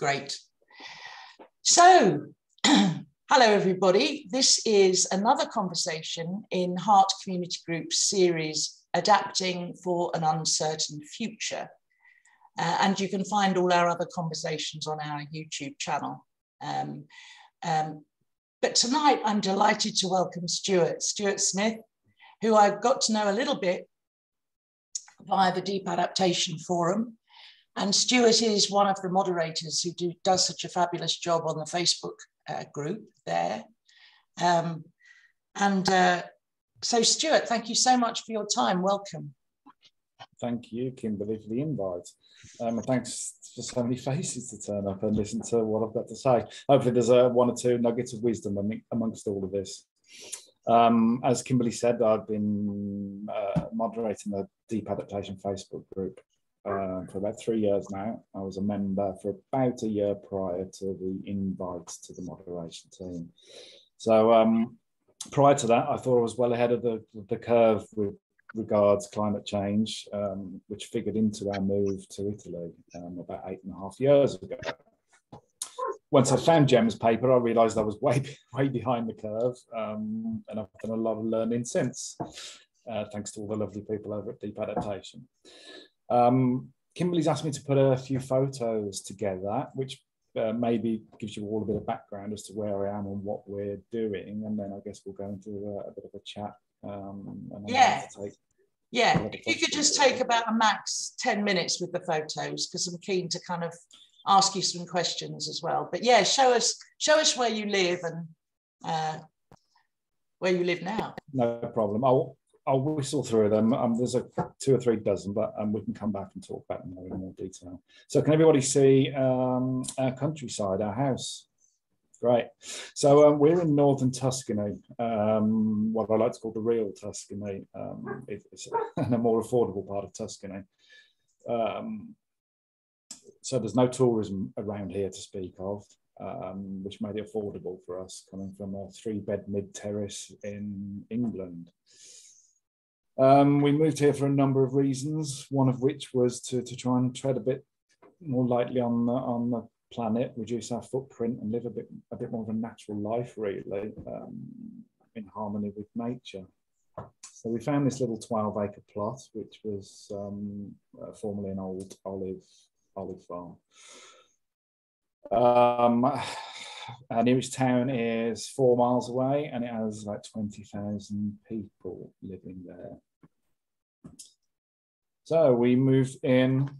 Great. So, hello everybody. This is another conversation in Heart Community Group's series, Adapting for an Uncertain Future. Uh, and you can find all our other conversations on our YouTube channel. Um, um, but tonight I'm delighted to welcome Stuart, Stuart Smith, who I got to know a little bit via the Deep Adaptation Forum. And Stuart is one of the moderators who do, does such a fabulous job on the Facebook uh, group there. Um, and uh, so, Stuart, thank you so much for your time. Welcome. Thank you, Kimberly, for the invite. Um, thanks for so many faces to turn up and listen to what I've got to say. Hopefully, there's a one or two nuggets of wisdom amongst all of this. Um, as Kimberly said, I've been uh, moderating the Deep Adaptation Facebook group uh, for about three years now. I was a member for about a year prior to the invite to the moderation team. So um, prior to that, I thought I was well ahead of the, the curve with regards climate change, um, which figured into our move to Italy um, about eight and a half years ago. Once I found Jem's paper, I realised I was way way behind the curve, um, and I've done a lot of learning since, uh, thanks to all the lovely people over at Deep Adaptation. Um, Kimberly's asked me to put a few photos together, which uh, maybe gives you all a bit of background as to where I am and what we're doing, and then I guess we'll go into a, a bit of a chat. Um, yeah. Yeah, if you could just take about a max 10 minutes with the photos, because I'm keen to kind of ask you some questions as well. But yeah, show us show us where you live and uh, where you live now. No problem. I'll I'll whistle through them. Um, there's a two or three dozen, but um, we can come back and talk about them in more detail. So can everybody see um, our countryside, our house? Great. So um, we're in northern Tuscany, um, what I like to call the real Tuscany. Um, it's a more affordable part of Tuscany. So there's no tourism around here to speak of, um, which made it affordable for us coming from a three bed mid terrace in England. Um, we moved here for a number of reasons, one of which was to, to try and tread a bit more lightly on the, on the planet, reduce our footprint and live a bit, a bit more of a natural life really um, in harmony with nature. So we found this little 12 acre plot, which was um, uh, formerly an old olive, olive farm. Um, our nearest town is four miles away and it has about 20,000 people living there. So we moved in.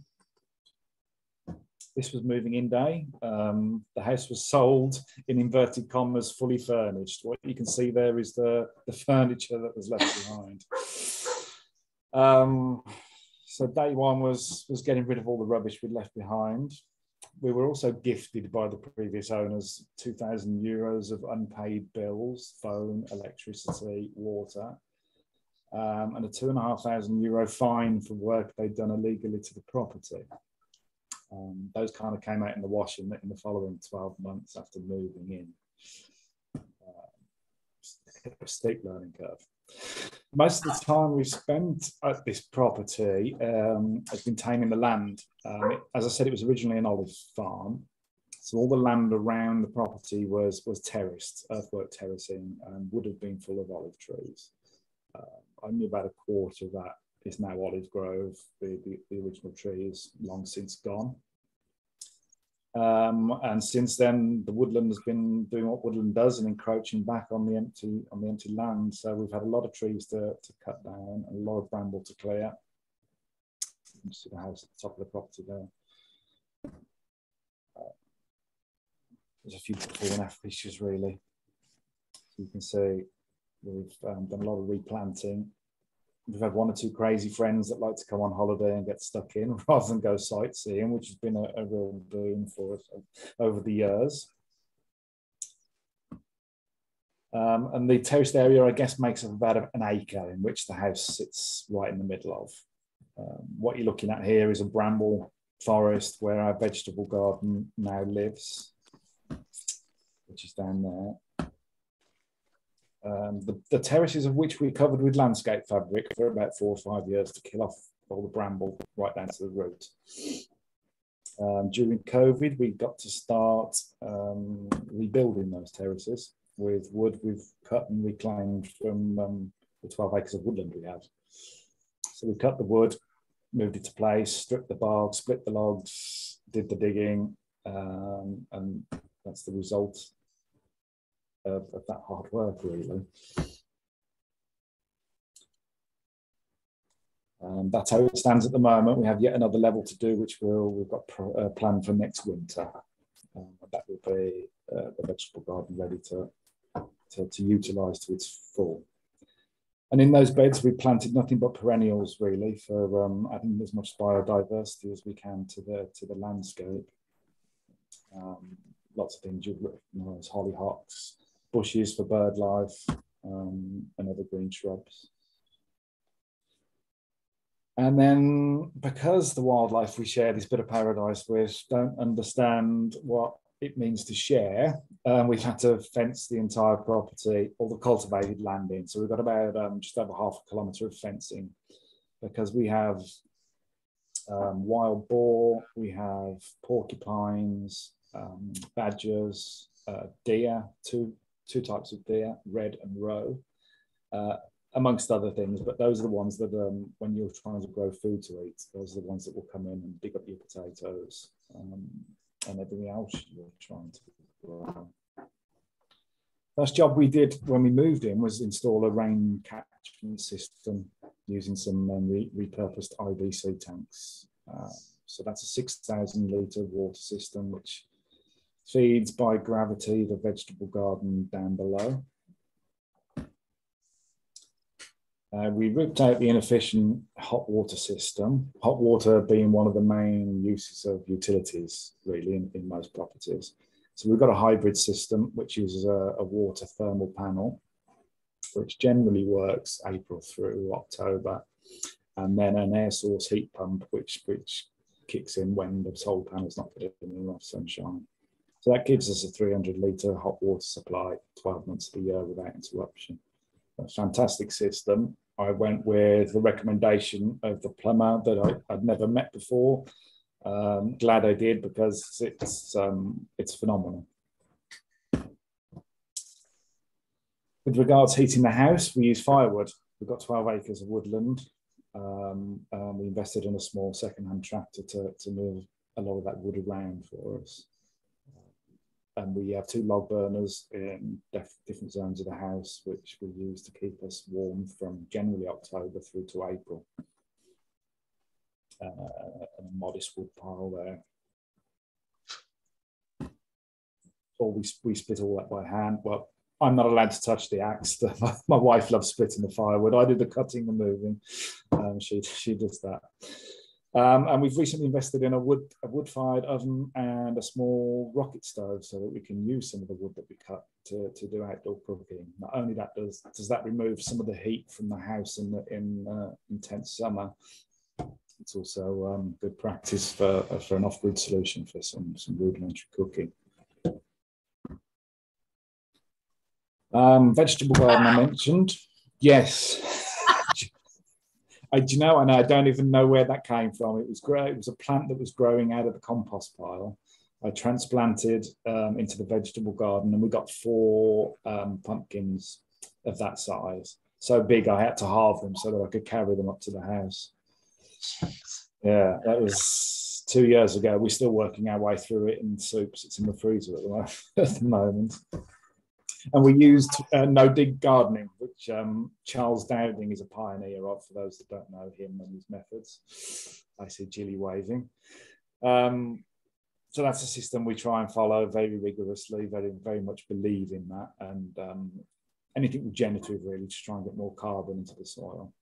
This was moving in day. Um, the house was sold in inverted commas, fully furnished. What you can see there is the, the furniture that was left behind. Um, so day one was was getting rid of all the rubbish we'd left behind. We were also gifted by the previous owners 2,000 euros of unpaid bills, phone, electricity, water, um, and a two and a half thousand euro fine for work they'd done illegally to the property. Um, those kind of came out in the wash in the, in the following 12 months after moving in. Uh, steep learning curve. Most of the time we've spent at this property um, has been taming the land. Um, it, as I said, it was originally an olive farm. So all the land around the property was was terraced, earthwork terracing, and would have been full of olive trees. Uh, only about a quarter of that is now olive grove. The, the, the original tree is long since gone. Um, and since then, the woodland has been doing what woodland does and encroaching back on the empty on the empty land. So we've had a lot of trees to, to cut down, a lot of bramble to clear. You see the house at the top of the property there. Uh, there's a few before and after pictures really. So you can see We've um, done a lot of replanting. We've had one or two crazy friends that like to come on holiday and get stuck in rather than go sightseeing, which has been a, a real boon for us over the years. Um, and the terraced area, I guess, makes up about an acre in which the house sits right in the middle of. Um, what you're looking at here is a bramble forest where our vegetable garden now lives, which is down there. Um, the, the, terraces of which we covered with landscape fabric for about four or five years to kill off all the bramble right down to the root. Um, during COVID, we got to start um, rebuilding those terraces with wood we've cut and reclaimed from um, the 12 acres of woodland we have. So we cut the wood, moved it to place, stripped the bark, split the logs, did the digging, um, and that's the result of, of that hard work, really. Um, that's how it stands at the moment. We have yet another level to do, which we'll, we've got pro, uh, planned for next winter. Um, that will be uh, the vegetable garden ready to, to, to utilise to its full. And in those beds, we planted nothing but perennials, really, for um, adding as much biodiversity as we can to the to the landscape. Um, lots of things, you know, as hollyhocks, bushes for bird life, um, and other green shrubs. And then because the wildlife we share this bit of paradise with don't understand what it means to share, um, we've had to fence the entire property, all the cultivated land in. So we've got about um, just over half a kilometre of fencing because we have um, wild boar, we have porcupines, um, badgers, uh, deer, two, two types of deer, red and roe. Uh, amongst other things, but those are the ones that um, when you're trying to grow food to eat, those are the ones that will come in and dig up your potatoes um, and everything else you're trying to grow. First job we did when we moved in was install a rain catchment system using some um, re repurposed IBC tanks. Uh, so that's a 6,000 litre water system which feeds by gravity the vegetable garden down below. Uh, we ripped out the inefficient hot water system, hot water being one of the main uses of utilities, really, in, in most properties. So we've got a hybrid system which uses a, a water thermal panel, which generally works April through October, and then an air source heat pump, which, which kicks in when the solar panel's not in enough sunshine. So that gives us a 300 litre hot water supply 12 months of the year without interruption. A fantastic system. I went with the recommendation of the plumber that I, would never met before. Um, glad I did because it's um, it's phenomenal. With regards to heating the house, we use firewood. We've got 12 acres of woodland. Um, we invested in a small second-hand tractor to, to move a lot of that wood around for us and we have two log burners in different zones of the house, which we use to keep us warm from generally October through to April. Uh, and a modest wood pile there. Or we, we split all that by hand. Well, I'm not allowed to touch the axe. My wife loves splitting the firewood. I do the cutting and moving. Um, she, she does that. Um, and we've recently invested in a wood a wood-fired oven and a small rocket stove so that we can use some of the wood that we cut to, to do outdoor cooking. Not only that does does that remove some of the heat from the house in the in uh, intense summer, it's also um, good practice for for an off-grid solution for some some rudimentary cooking. Um, vegetable garden I mentioned. Yes. I, do you know, and I don't even know where that came from. It was great. It was a plant that was growing out of the compost pile. I transplanted um, into the vegetable garden, and we got four um, pumpkins of that size. So big, I had to halve them so that I could carry them up to the house. Yeah, that was two years ago. We're still working our way through it in soups. It's in the freezer at the, at the moment and we used uh, no dig gardening, which um, Charles Dowding is a pioneer of. For those that don't know him and his methods, I see Jilly waving. Um, so that's a system we try and follow very rigorously. Very, very much believe in that, and um, anything regenerative really to try and get more carbon into the soil.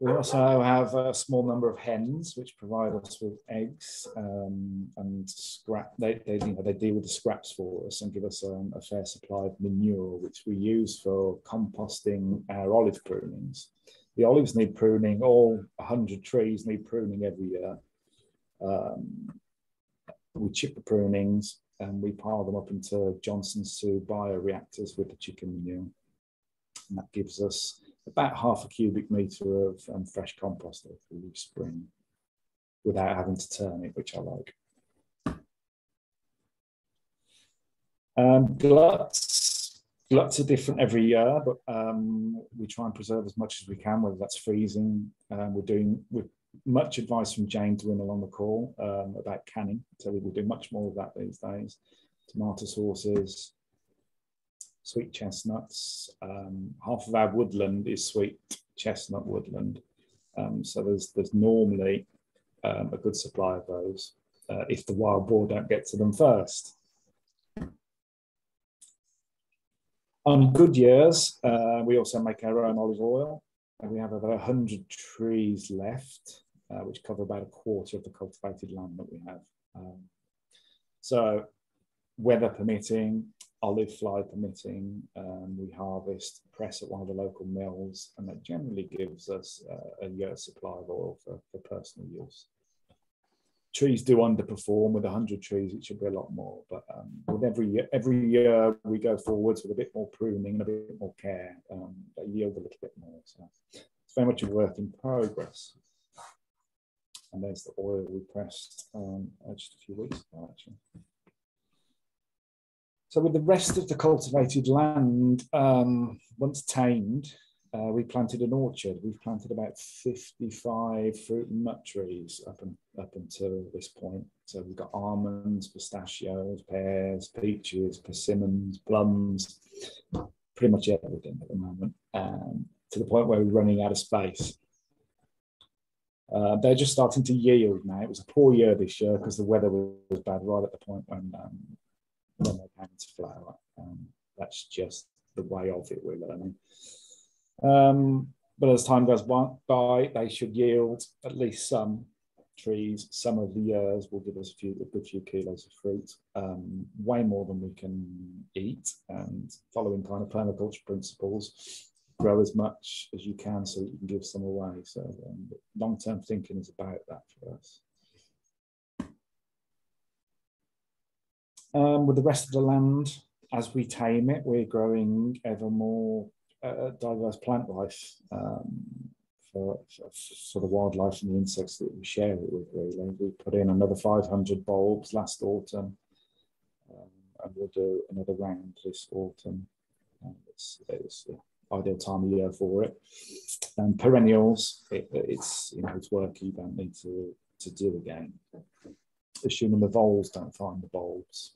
We also have a small number of hens, which provide us with eggs um, and scrap. They, they, you know, they deal with the scraps for us and give us um, a fair supply of manure, which we use for composting our olive prunings. The olives need pruning. All 100 trees need pruning every year. Um, we chip the prunings and we pile them up into Johnson Su bioreactors with the chicken manure. And that gives us about half a cubic metre of um, fresh compost every spring. without having to turn it, which I like. Um, gluts, gluts are different every year, but um, we try and preserve as much as we can, whether that's freezing. Um, we're doing with much advice from Jane to win along the call um, about canning, so we will do much more of that these days. Tomato sauces, sweet chestnuts. Um, half of our woodland is sweet chestnut woodland, um, so there's there's normally a good supply of those uh, if the wild boar don't get to them first. On good years, uh, we also make our own olive oil. And we have about 100 trees left, uh, which cover about a quarter of the cultivated land that we have. Um, so, weather permitting, olive fly permitting, um, we harvest, press at one of the local mills, and that generally gives us uh, a year's supply of oil for, for personal use trees do underperform. With 100 trees, it should be a lot more. But um, with every year, every year we go forwards with a bit more pruning and a bit more care, um, they yield a little bit more. So it's very much a work in progress. And there's the oil we pressed um, just a few weeks ago, actually. So with the rest of the cultivated land, um, once tamed, uh, we planted an orchard. We've planted about 55 fruit and nut trees up, and, up until this point. So we've got almonds, pistachios, pears, peaches, persimmons, plums, pretty much everything at the moment, um, to the point where we're running out of space. Uh, they're just starting to yield now. It was a poor year this year because the weather was bad right at the point when, um, when they came to flower. Um, that's just the way of it, we're learning. Um, but as time goes by, they should yield at least some trees. Some of the years will give us a few, a good few kilos of fruit, um, way more than we can eat. And following kind of permaculture principles, grow as much as you can so you can give some away. So um, long-term thinking is about that for us. Um, with the rest of the land, as we tame it, we're growing ever more uh, diverse plant life um, for, for, for, the wildlife and the insects that we share it with, really. We put in another 500 bulbs last autumn, um, and we'll do another round this autumn. And it's, it's the ideal time of year for it. And perennials, it, it's you know it's work you don't need to to do again, assuming the voles don't find the bulbs.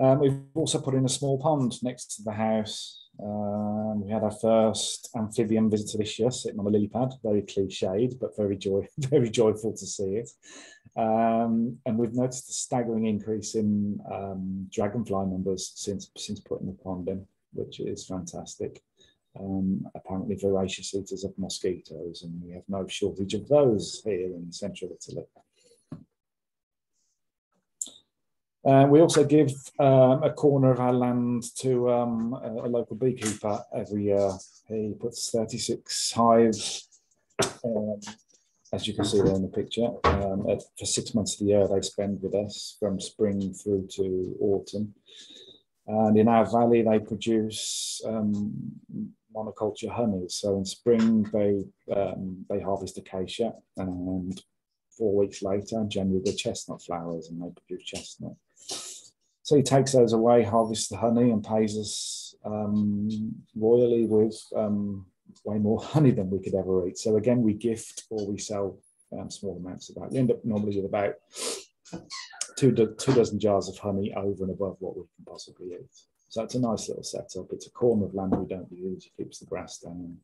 Um, we've also put in a small pond next to the house. Um, we had our first amphibian visitor this year, sitting on a lily pad. Very cliched, but very joy, very joyful to see it. Um, and we've noticed a staggering increase in um, dragonfly numbers since since putting the pond in, which is fantastic. Um, apparently, voracious eaters of mosquitoes, and we have no shortage of those here in central Italy. Uh, we also give um, a corner of our land to um, a, a, local beekeeper every year. He puts 36 hives, um, as you can see there in the picture. Um, at, for six months of the year, they spend with us from spring through to autumn. And in our valley, they produce um, monoculture honey. So in spring, they um, they harvest acacia, and four weeks later, January, the chestnut flowers, and they produce chestnut. So he takes those away, harvests the honey, and pays us um, royally with um, way more honey than we could ever eat. So again, we gift or we sell um, small amounts of that. We end up normally with about two, do two dozen jars of honey over and above what we can possibly eat. So it's a nice little setup. It's a corner of land we don't use. It keeps the grass down.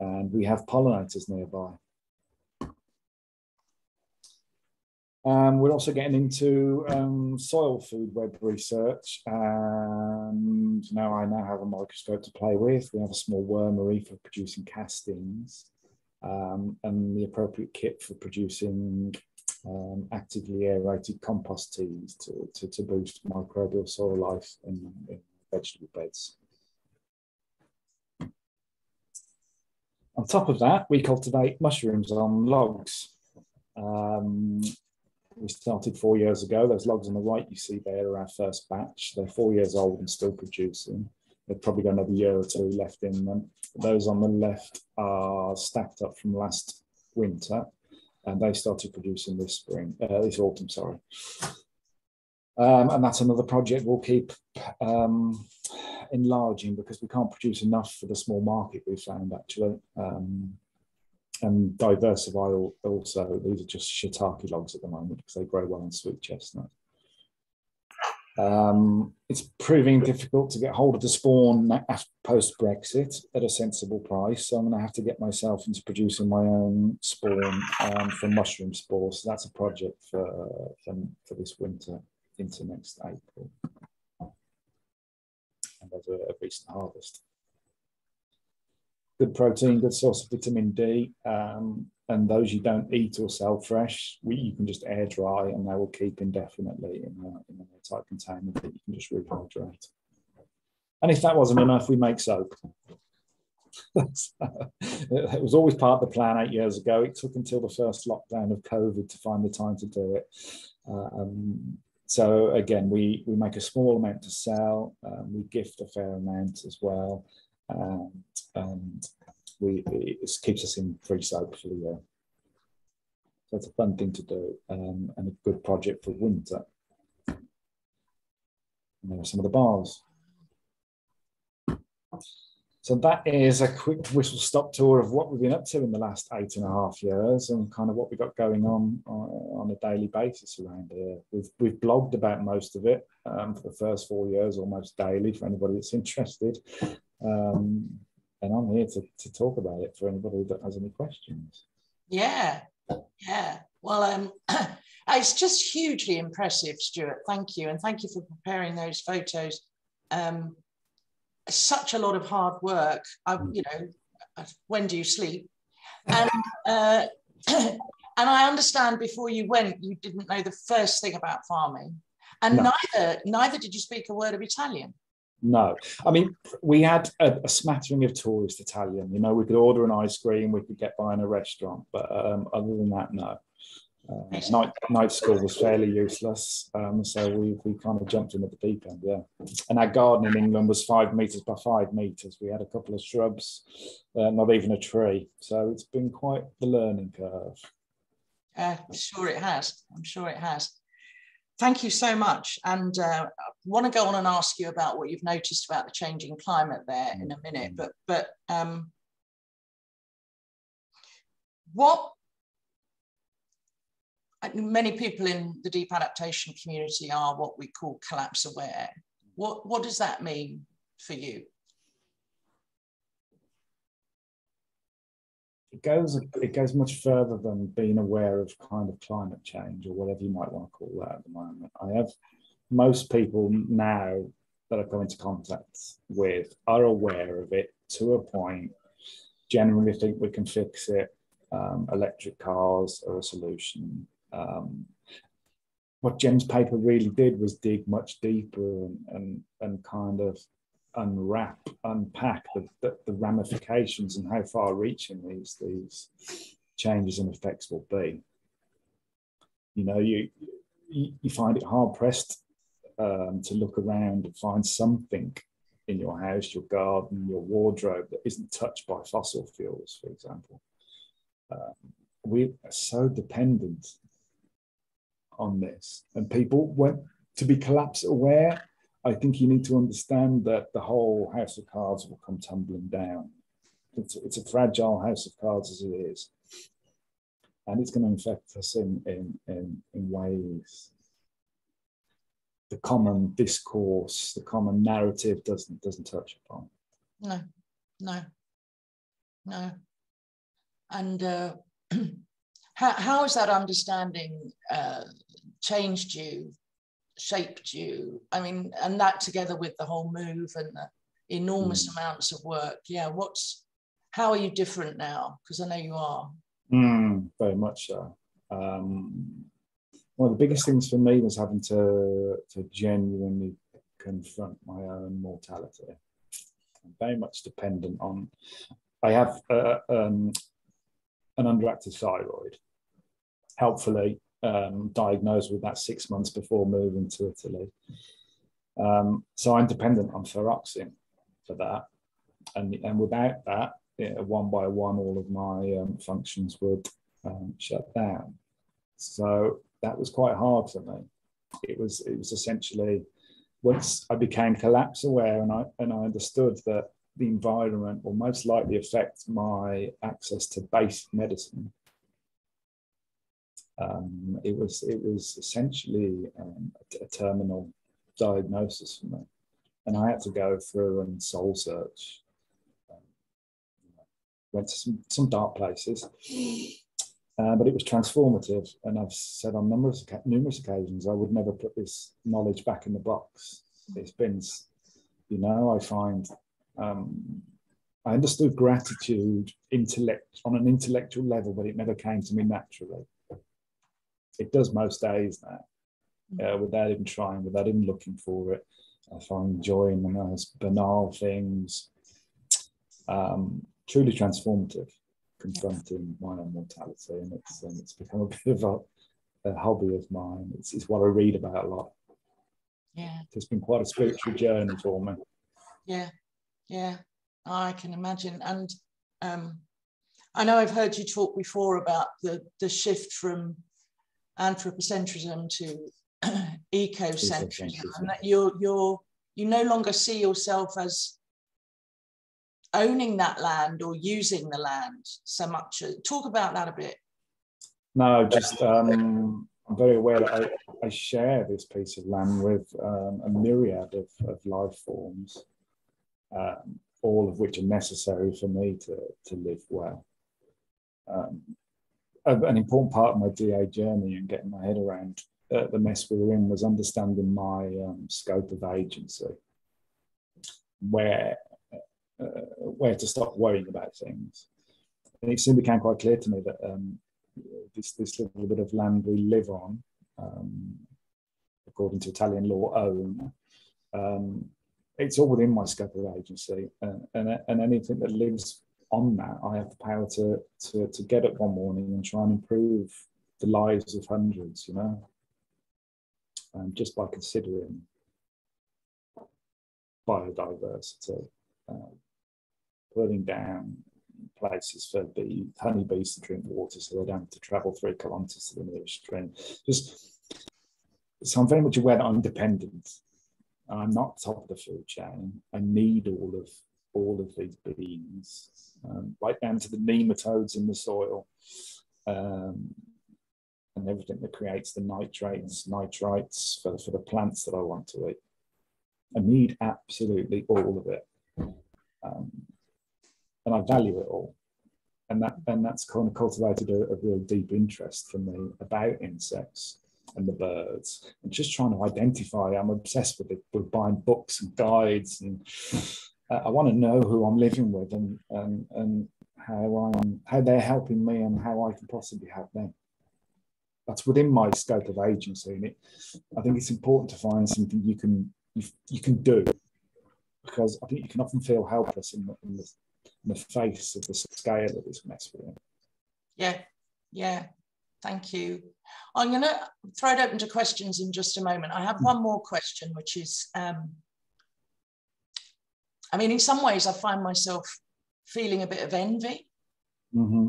And we have pollinators nearby. Um, we're also getting into um, soil food web research, and now I now have a microscope to play with. We have a small wormery for producing castings, um, and the appropriate kit for producing um, actively aerated compost teas to, to, to, boost microbial soil life in, in vegetable beds. On top of that, we cultivate mushrooms on logs. Um, we started four years ago. Those logs on the right you see there are our first batch. They're four years old and still producing. They've probably got another year or two left in them. Those on the left are stacked up from last winter, and they started producing this spring, uh, this autumn, sorry. Um, and that's another project we'll keep um, enlarging because we can't produce enough for the small market we found actually. Um, and diversify also. These are just shiitake logs at the moment because they grow well in sweet chestnut. Um, it's proving difficult to get hold of the spawn post Brexit at a sensible price. So I'm going to have to get myself into producing my own spawn um, from mushroom spores. So that's a project for, for, for this winter into next April. And there's a, a recent harvest good protein, good source of vitamin D. Um, and those you don't eat or sell fresh, we, you can just air dry and they will keep indefinitely in a, in a tight container that you can just rehydrate. And if that wasn't enough, we make soap. it was always part of the plan eight years ago. It took until the first lockdown of COVID to find the time to do it. Um, so again, we, we make a small amount to sell. Um, we gift a fair amount as well and, and we it keeps us in free soap for the year. So it's a fun thing to do um, and a good project for winter. And there are some of the bars. So that is a quick whistle stop tour of what we've been up to in the last eight and a half years and kind of what we've got going on uh, on a daily basis around here. We've, we've blogged about most of it um, for the first four years, almost daily for anybody that's interested. Um, and I'm here to, to talk about it for anybody that has any questions. Yeah, yeah. Well, um, it's just hugely impressive, Stuart. Thank you. And thank you for preparing those photos. Um, such a lot of hard work. I, mm. you know, when do you sleep? And, uh, and I understand before you went, you didn't know the first thing about farming. And no. neither, neither did you speak a word of Italian. No, I mean we had a, a, smattering of tourist Italian. You know, we could order an ice cream, we could get by in a restaurant, but um, other than that, no. Uh, night night school was fairly useless, um, so we we kind of jumped in at the deep end. Yeah, and our garden in England was five meters by five meters. We had a couple of shrubs, uh, not even a tree. So it's been quite the learning curve. Uh, sure, it has. I'm sure it has thank you so much. And uh, I want to go on and ask you about what you've noticed about the changing climate there in a minute. But but um, what many people in the deep adaptation community are what we call collapse aware. What what does that mean for you? It goes it goes much further than being aware of kind of climate change or whatever you might want to call that at the moment. I have most people now that I come into contact with are aware of it to a point. Generally, think we can fix it. Um, electric cars are a solution. Um, what Jem's paper really did was dig much deeper and, and, and kind of unwrap, unpack the, the, the ramifications and how far reaching these, these changes and effects will be. You know, you, you find it hard pressed um, to look around and find something in your house, your garden, your wardrobe that isn't touched by fossil fuels, for example. Um, we are so dependent on this, and people want to be collapse aware I think you need to understand that the whole house of cards will come tumbling down. It's, it's a fragile house of cards as it is. And it's going to infect us in, in, in, in ways the common discourse, the common narrative doesn't doesn't touch upon. No, no, no. And uh, how, how has that understanding uh, changed you shaped you? I mean, and that together with the whole move and the enormous mm. amounts of work. Yeah, what's how are you different now? Because I know you are. Mm, very much so. Um, one of the biggest things for me was having to to genuinely confront my own mortality. I'm very much dependent on. I have uh, um, an underactive thyroid. Helpfully, um, diagnosed with that six months before moving to Italy. Um, so I'm dependent on thyroxine for that. And, and without that, one by one, all of my um, functions would um, shut down. So that was quite hard for me. It was it was essentially once I became collapse aware and I and I understood that the environment will most likely affect my access to basic medicine. Um, it was it was essentially um, a, a, terminal diagnosis for me, and I had to go through and soul search. Um, went to some, some dark places, uh, but it was transformative. And I've said on numerous numerous occasions I would never put this knowledge back in the box. It's been, you know, I find um, I understood gratitude intellect on an intellectual level, but it never came to me naturally. It does most days now, mm. uh, without even trying, without even looking for it. I find joy in the most banal things, um, truly transformative, confronting my own mortality, and it's and it's become a bit of a, a hobby of mine. It's, it's what I read about a lot. Yeah, it's been quite a spiritual journey for me. Yeah, yeah, I can imagine. And um, I know I've heard you talk before about the, the shift from anthropocentrism to ecocentrism, and that you're, you're, you no longer see yourself as owning that land or using the land so much. Talk about that a bit. No, just um, I'm very aware that I, I share this piece of land with um, a myriad of, of life forms um, all of which are necessary for me to, to live well. An important part of my DA journey and getting my head around uh, the mess we were in was understanding my um, scope of agency, where uh, where to stop worrying about things. And it soon became quite clear to me that um, this this little bit of land we live on, um, according to Italian law, own, um, it's all within my scope of agency, and, and, and anything that lives on that, I have the power to, to to get up one morning and try and improve the lives of hundreds. You know, um, just by considering biodiversity, uh, putting down places for bee, honeybees to drink water so they don't have to travel three kilometres to the nearest stream. Just so I'm very much aware that I'm dependent I'm not top of the food chain. I need all of all of these beings, um, right down to the nematodes in the soil, um, and everything that creates the nitrates, nitrites for, for the plants that I want to eat. I need absolutely all of it, um, and I value it all. And that and that's kind of cultivated a, a real deep interest for me about insects and the birds and just trying to identify. I'm obsessed with it, with buying books and guides, and uh, I want to know who I'm living with and and and how I'm how they're helping me and how I can possibly help them. That's within my scope of agency, and it, I think it's important to find something you can you, you can do because I think you can often feel helpless in the, in the, in the face of the scale of this mess we're in. Yeah, yeah, Thank you. I'm going to throw it open to questions in just a moment. I have hmm. one more question, which is, um, I mean, in some ways, I find myself feeling a bit of envy. Mm-hmm.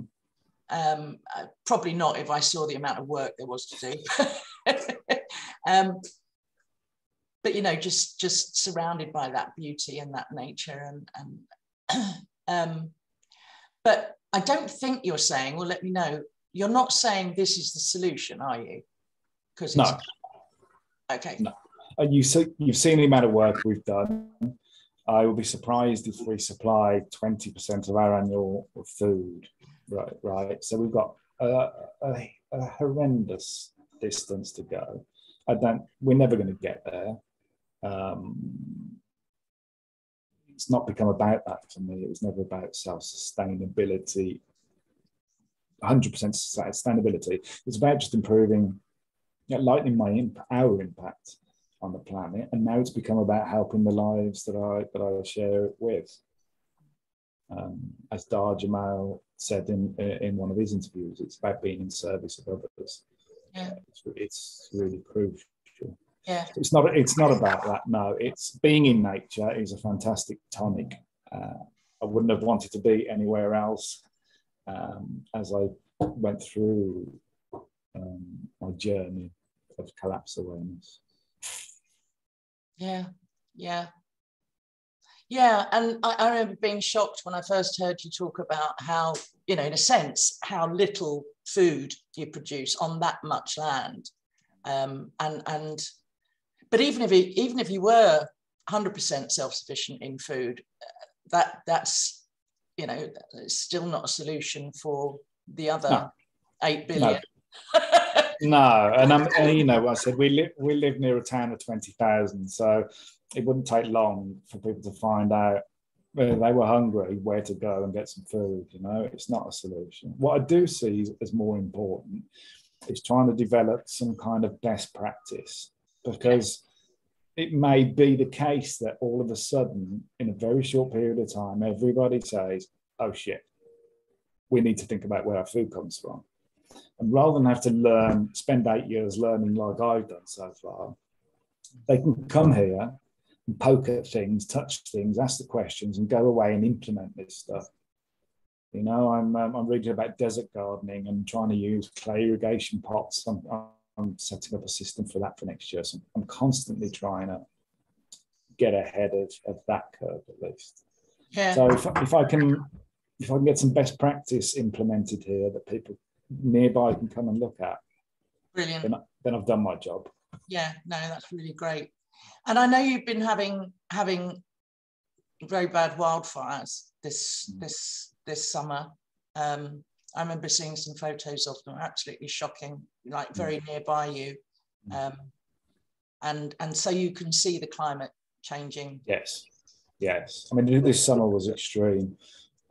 Um, probably not if I saw the amount of work there was to do. um, but you know, just just surrounded by that beauty and that nature, and and um, but I don't think you're saying. Well, let me know you're not saying this is the solution, are you? Because no. Okay. No. Uh, you see, you've seen the amount of work we've done. I will be surprised if we supply 20% of our annual food. Right, right. So we've got a, a, a horrendous distance to go. I don't. We're never going to get there. Um, it's not become about that for me. It was never about self sustainability 100% sustainability. It's about just improving, you know, lightening my imp- our impact on the planet, and now it's become about helping the lives that I that I share it with. Um, as Dahr Jamail said in in one of his interviews, it's about being in service of others. Yeah. It's, it's really crucial. Yeah. It's not it's not about that. No, it's being in nature is a fantastic tonic. Uh, I wouldn't have wanted to be anywhere else um, as I went through um, my journey of collapse awareness. Yeah, yeah. Yeah, and I, I, remember being shocked when I first heard you talk about how, you know, in a sense, how little food you produce on that much land, um, and and, but even if it, even if you were 100% self-sufficient in food, that that's, you know, it's still not a solution for the other no. eight billion. No. no, and I'm, and, you know, I said we live we live near a town of twenty thousand, so it wouldn't take long for people to find out when they were hungry where to go and get some food. You know, it's not a solution. What I do see as more important is trying to develop some kind of best practice because it may be the case that all of a sudden, in a very short period of time, everybody says, "Oh shit, we need to think about where our food comes from." And rather than have to learn, spend eight years learning like I've done so far, they can come here and poke at things, touch things, ask the questions, and go away and implement this stuff. You know, I'm um, I'm reading about desert gardening and trying to use clay irrigation pots. I'm, I'm setting up a system for that for next year. So I'm constantly trying to get ahead of, of that curve at least. Yeah. So if, if I can if I can get some best practice implemented here that people nearby can come and look at, brilliant. Then, then I've done my job. Yeah, no, that's really great. And I know you've been having having very bad wildfires this mm. this this summer. Um, I remember seeing some photos of them, absolutely shocking, like very mm. nearby you. Mm. Um, and and so you can see the climate changing. Yes, yes. I mean, this summer was extreme.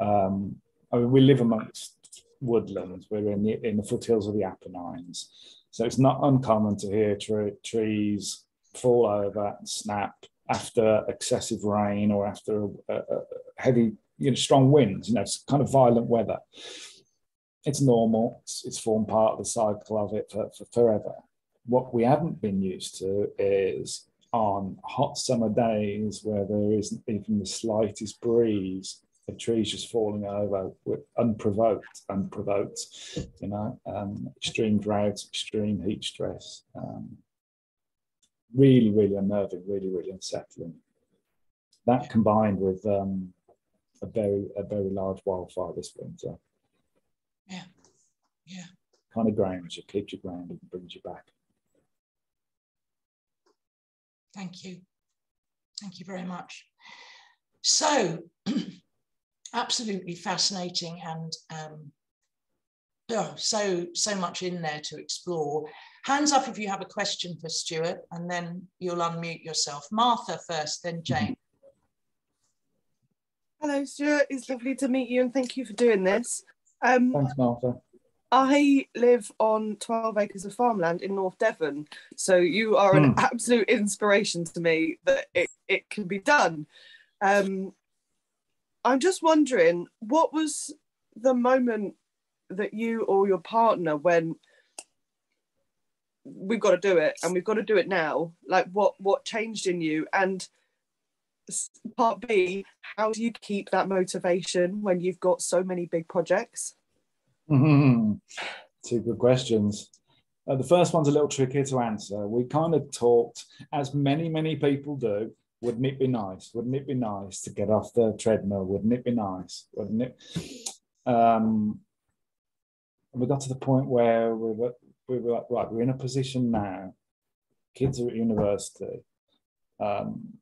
Um, I mean, we live amongst woodlands. We're in the in the foothills of the Apennines, so it's not uncommon to hear tre- trees fall over and snap after excessive rain or after a, a, a heavy, you know, strong winds. You know, it's kind of violent weather. It's normal. It's, it's formed part of the cycle of it for, for forever. What we haven't been used to is on hot summer days where there isn't even the slightest breeze, the trees just falling over unprovoked, unprovoked, you know, um, extreme drought, extreme heat stress. Um, really, really unnerving, really, really unsettling. That combined with um, a very, a very large wildfire this winter. Yeah, yeah. Kind of grounds you, keeps you grounded and brings you back. Thank you. Thank you very much. So, absolutely fascinating and um, oh, so so much in there to explore. Hands up if you have a question for Stuart, and then you'll unmute yourself. Martha first, then Jane. Hello, Stuart. It's lovely to meet you, and thank you for doing this. Um, Thanks, Martha. I live on 12 acres of farmland in North Devon. So you are an hmm. absolute inspiration to me that it, it can be done. Um, I'm just wondering, what was the moment that you or your partner when we've got to do it and we've got to do it now like what what changed in you? And part b how do you keep that motivation when you've got so many big projects? Mm-hmm. two good questions. Uh, the first one's a little trickier to answer. We kind of talked as many many people do wouldn't it be nice wouldn't it be nice to get off the treadmill wouldn't it be nice wouldn't it um, we got to the point where we were, we were like, right, we're in a position now. Kids are at university. Um,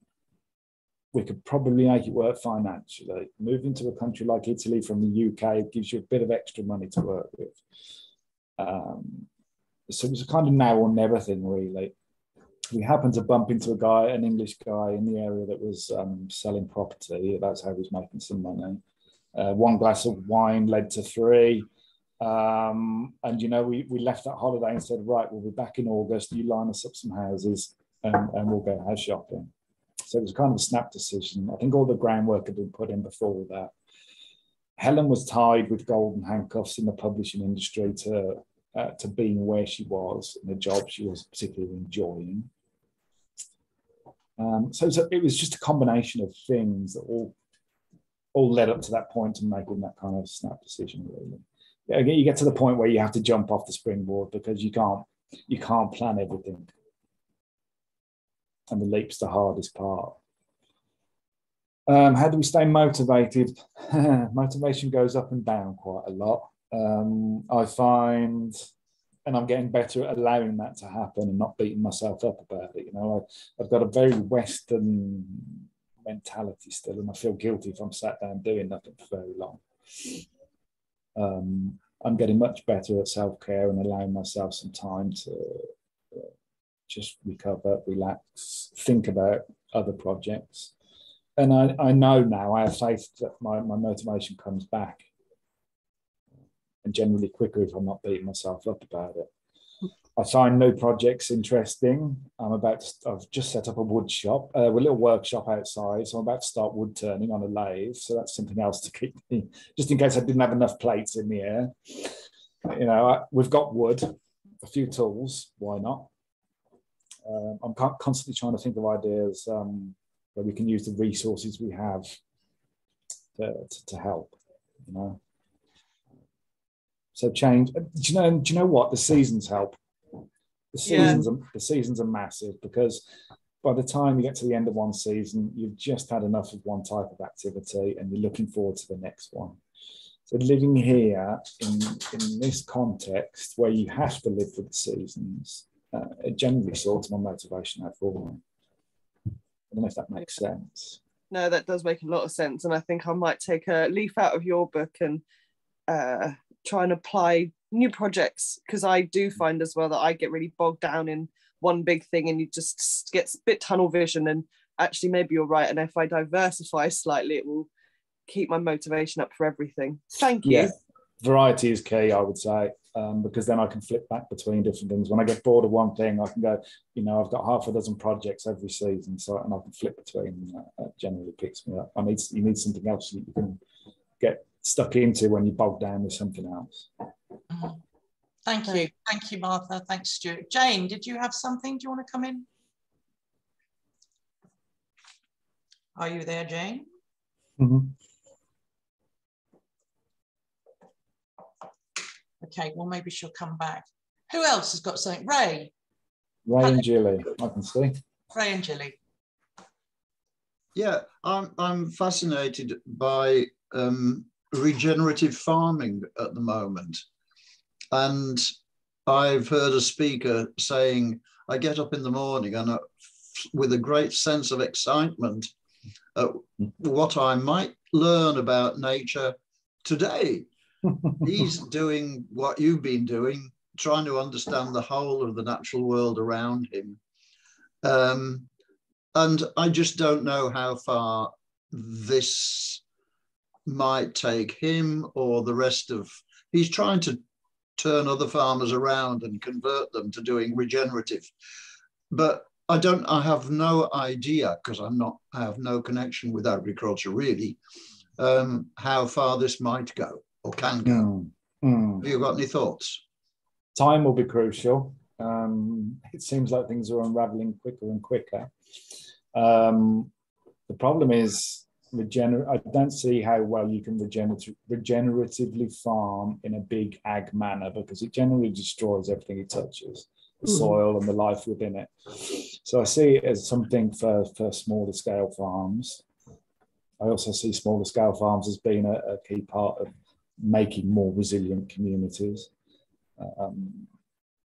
we could probably make it work financially. Moving to a country like Italy from the UK gives you a bit of extra money to work with. Um, so it was a kind of now or never thing, really. We happened to bump into a guy, an English guy in the area that was um, selling property. That's how he was making some money. Uh, one glass of wine led to three. Um, and you know, we, we left that holiday and said, right, we'll be back in August. You line us up some houses and, and we'll go house shopping. So it was kind of a snap decision. I think all the groundwork had been put in before that. Helen was tied with golden handcuffs in the publishing industry to uh, to being where she was in a job she was particularly enjoying. Um, so, so, it was just a combination of things that all all led up to that point and making that kind of snap decision. Really, yeah, you get to the point where you have to jump off the springboard because you can't you can't plan everything, and the leap's the hardest part. Um, how do we stay motivated? Motivation goes up and down quite a lot. Um, I find, and I'm getting better at allowing that to happen and not beating myself up about it. You know, I, I've got a very Western mentality still, and I feel guilty if I'm sat down doing nothing for very long. Um, I'm getting much better at self care and allowing myself some time to uh, just recover, relax, think about other projects and I, I know now I have faith that my, my motivation comes back and generally quicker if I'm not beating myself up about it. I find new projects interesting. I'm about to, I've just set up a wood shop, uh, a little workshop outside. So I'm about to start wood turning on a lathe. So that's something else to keep me, just in case I didn't have enough plates in the air. You know, I, we've got wood, a few tools. Why not? Um, I'm constantly trying to think of ideas. Um, where we can use the resources we have to, to, to help, you know. So change. Do you know? Do you know what the seasons help? The seasons, yeah. are, the seasons are massive because by the time you get to the end of one season, you've just had enough of one type of activity, and you're looking forward to the next one. So living here in in this context where you have to live with the seasons, uh, it generally sorts my motivation out for me I don't know if that makes sense. No, that does make a lot of sense. And I think I might take a leaf out of your book and uh, try and apply new projects because I do find as well that I get really bogged down in one big thing and you just get a bit tunnel vision. And actually, maybe you're right. And if I diversify slightly, it will keep my motivation up for everything. Thank you. Yeah. Variety is key, I would say um, because then I can flip back between different things. When I get bored of one thing, I can go, you know, I've got half a dozen projects every season, so and I can flip between. That, that generally picks me up. I need you need something else that you can get stuck into when you bog down with something else. Mm-hmm. Thank you, thank you, Martha. Thanks, Stuart. Jane, did you have something? Do you want to come in? Are you there, Jane? Mm -hmm. Okay, well, maybe she'll come back. Who else has got something? Ray. Ray and Jilly, I can see. Ray and Jilly. Yeah, I'm, I'm fascinated by um, regenerative farming at the moment. And I've heard a speaker saying, I get up in the morning and uh, with a great sense of excitement at what I might learn about nature today he's doing what you've been doing, trying to understand the whole of the natural world around him. Um, and I just don't know how far this might take him or the rest of. He's trying to turn other farmers around and convert them to doing regenerative. But I don't, I have no idea because I'm not, I have no connection with agriculture really, um, how far this might go or can go. Mm. Have you got any thoughts? Time will be crucial. Um, it seems like things are unraveling quicker and quicker. Um, the problem is, regener- I don't see how well you can regener- regeneratively farm in a big ag manner because it generally destroys everything it touches the mm. soil and the life within it. So I see it as something for, for smaller scale farms. I also see smaller scale farms as being a, a key part of making more resilient communities. Um,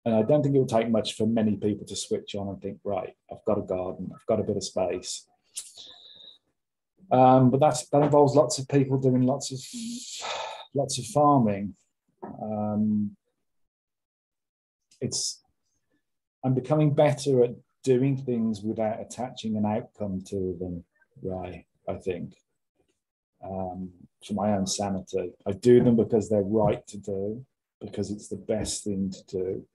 and I don't think it will take much for many people to switch on and think, right, I've got a garden, I've got a bit of space. Um, but that's, that involves lots of people doing lots of lots of farming. Um, it's I'm becoming better at doing things without attaching an outcome to them, right? I think. Um, for my own sanity. I do them because they're right to do, because it's the best thing to do.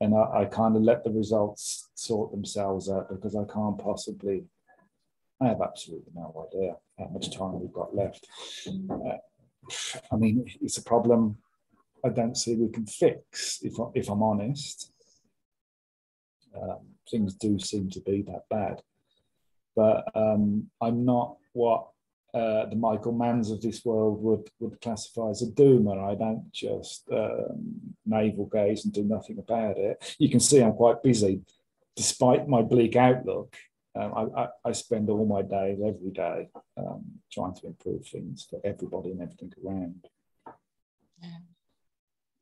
And I, I kind of let the results sort themselves out because I can't possibly, I have absolutely no idea how much time we've got left. Uh, I mean, it's a problem I don't see we can fix, if, if I'm honest. Um, things do seem to be that bad. But um, I'm not what uh, the Michael Manns of this world would, would classify as a doomer. I don't just um, navel gaze and do nothing about it. You can see I'm quite busy. Despite my bleak outlook, um, I, I, I, spend all my days, every day, um, trying to improve things for everybody and everything around. Yeah.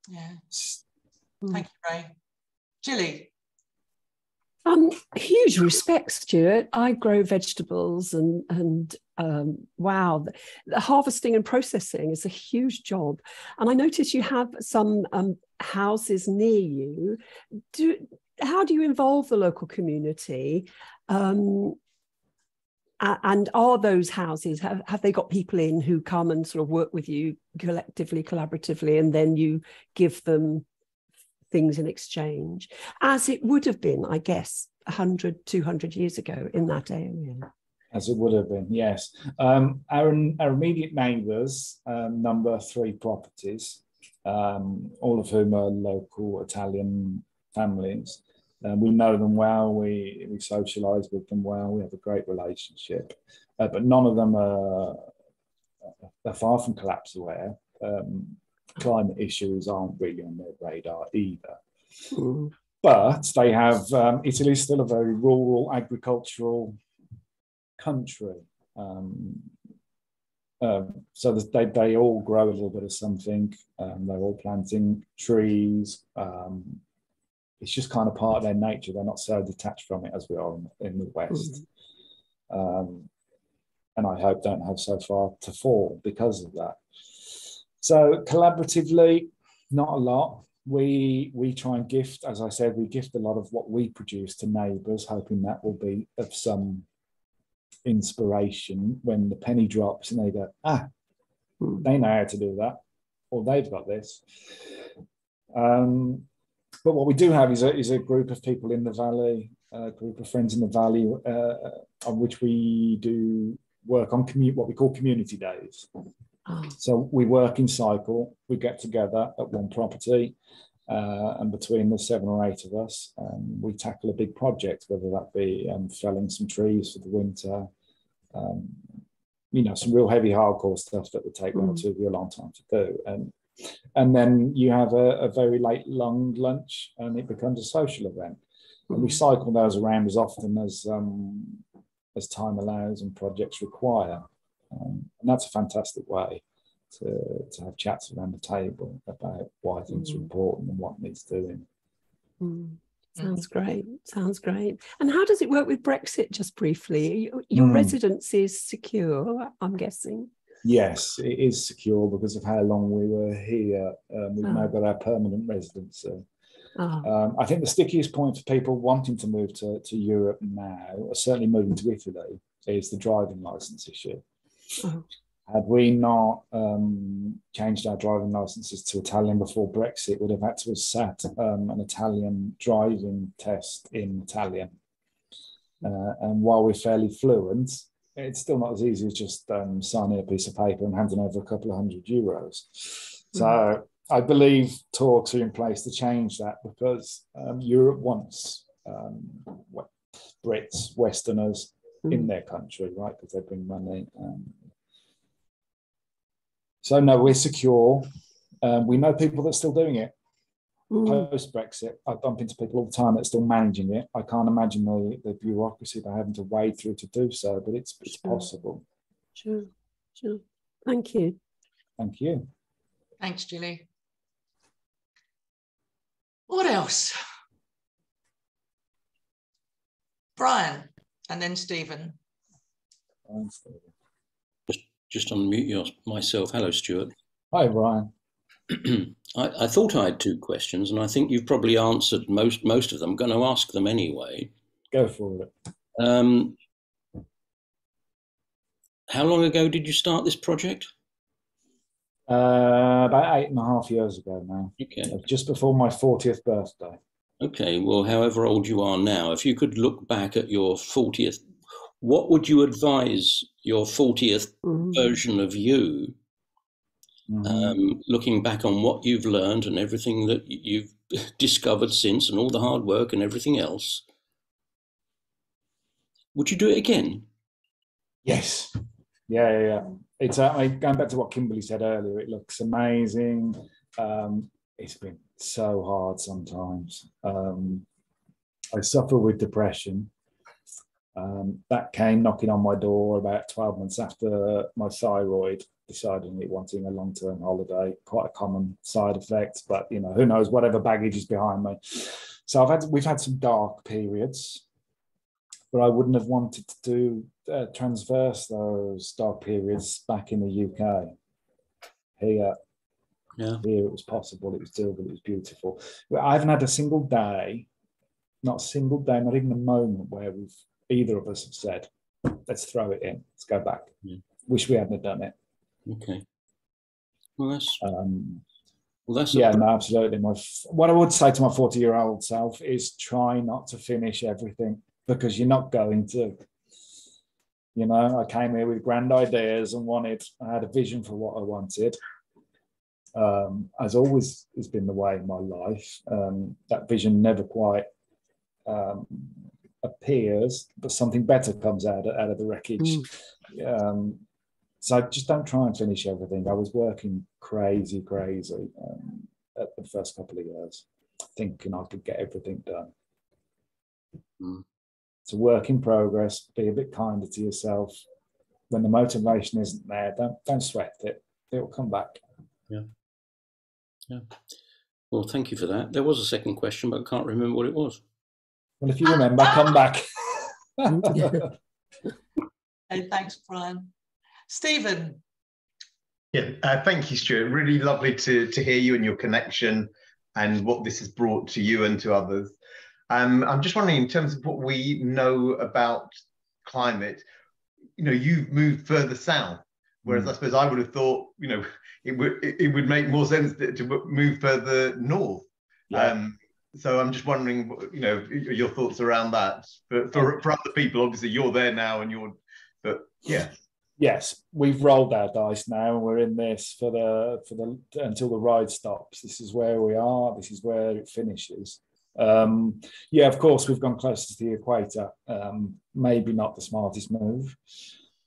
Yeah. Thank you, Ray. Julie. Um, huge respect, Stuart. I grow vegetables and and um, wow, the, the, harvesting and processing is a huge job. And I notice you have some um, houses near you. Do how do you involve the local community? Um, and are those houses have, have they got people in who come and sort of work with you collectively collaboratively and then you give them things in exchange? As it would have been i guess 100 200 years ago in that area. As it would have been yes. Um, our, our immediate neighbours um, number three properties um, all of whom are local italian families um, we know them well we we socialize with them well we have a great relationship uh, but none of them are, are far from collapse aware um, climate issues aren't really on their radar either. Mm. But they have, um, Italy is still a very rural agricultural country. Um, um, so they, they all grow a little bit of something. Um, they're all planting trees. Um, it's just kind of part of their nature. They're not so detached from it as we are in, in the West. Mm. and I hope don't have so far to fall because of that. So collaboratively, not a lot. We we try and gift, as I said, we gift a lot of what we produce to neighbours, hoping that will be of some inspiration when the penny drops and they go, ah, hmm. they know how to do that, or they've got this. Um, but what we do have is a, is a group of people in the valley, a group of friends in the valley, uh, on which we do work on commu- what we call community days. Oh. So we work in cycle. We get together at one property, uh, and between the seven or eight of us, um, we tackle a big project, whether that be um, felling some trees for the winter, um, you know, some real heavy hardcore stuff that would take mm. one or two of you a long time to do. And and then you have a, a very late long lunch, and it becomes a social event. Mm. And we mm. cycle those around as often as um, as time allows and projects require. Um, and that's a fantastic way to, to have chats around the table about why things mm. are important and what needs doing. Mm. Sounds great. Sounds great. And how does it work with Brexit, just briefly? Your, your mm. residency is secure, I'm guessing. Yes, it is secure because of how long we were here. Um, we've oh. now got our permanent residency. Oh. Um, I think the stickiest point for people wanting to move to, to Europe now, or certainly moving to Italy, is the driving license issue. Oh. Had we not um, changed our driving licenses to Italian before Brexit, would have had to have sat um, an Italian driving test in Italian. Uh, and while we're fairly fluent, it's still not as easy as just um, signing a piece of paper and handing over a couple of hundred euros. So mm. I believe talks are in place to change that because um, Europe wants um, Brits, Westerners mm. in their country, right? Because they bring money. Um, so no, we're secure. Um, we know people that are still doing it. Mm. Post Brexit, I bump into people all the time that are still managing it. I can't imagine the, the bureaucracy they're having to wade through to do so, but it's, it's sure. possible. Sure, sure. Thank you. Thank you. Thanks, Julie. What else? Brian and then Stephen. Just, just unmute yourself. Hello, Stuart. Hi, Brian. I, I, thought I had two questions, and I think you've probably answered most most of them. I'm going to ask them anyway. Go for it. Um, how long ago did you start this project? Uh, about eight and a half years ago now. Okay. Just before my 40th birthday. Okay. Well, however old you are now, if you could look back at your 40th, what would you advise your 40th mm-hmm. version of you, mm-hmm. um, looking back on what you've learned and everything that you've discovered since and all the hard work and everything else? Would you do it again? Yes. Yeah, yeah, yeah. It's uh, going back to what Kimberly said earlier. It looks amazing. Um, it's been so hard sometimes. Um, I suffer with depression. Um, that came knocking on my door about 12 months after my thyroid deciding it wanting a long-term holiday. Quite a common side effect, but you know, who knows, whatever baggage is behind me. So I've had we've had some dark periods, but I wouldn't have wanted to do uh, transverse those dark periods back in the UK. Here, yeah. here it was possible, it was doable, it was beautiful. I haven't had a single day, not a single day, not even a moment where we've either of us have said, let's throw it in, let's go back. Yeah. Wish we hadn't done it. Okay. Well, that's Um, well, that's yeah, no, absolutely. My what I would say to my forty-year-old self is try not to finish everything because you're not going to. You know, I came here with grand ideas and wanted. I had a vision for what I wanted. Um, as always has been the way in my life. Um, that vision never quite um, appears, but something better comes out out of the wreckage. Um, so just don't try and finish everything. I was working crazy, crazy um, at the first couple of years, thinking I could get everything done. Mm. It's a work in progress. Be a bit kinder to yourself. When the motivation isn't there, don't don't sweat it. It will come back. Yeah. Yeah. Well. Thank you for that. There was a second question, but I can't remember what it was. Well, if you remember, come back. Hey, thanks, Brian. Stephen, Yeah, uh, thank you, Stuart. Really lovely to to hear you and your connection and what this has brought to you and to others. Um, I'm just wondering, in terms of what we know about climate, you know, you've moved further south, whereas Mm. I suppose I would have thought, you know, it would it, it would make more sense to, to move further north. Yeah. Um, so I'm just wondering, you know, your thoughts around that. For, for for other people, obviously, you're there now, and you're, but yeah. yes, we've rolled our dice now, and we're in this for the for the until the ride stops. This is where we are. This is where it finishes. Um, yeah, of course, we've gone closer to the equator. Um, maybe not the smartest move,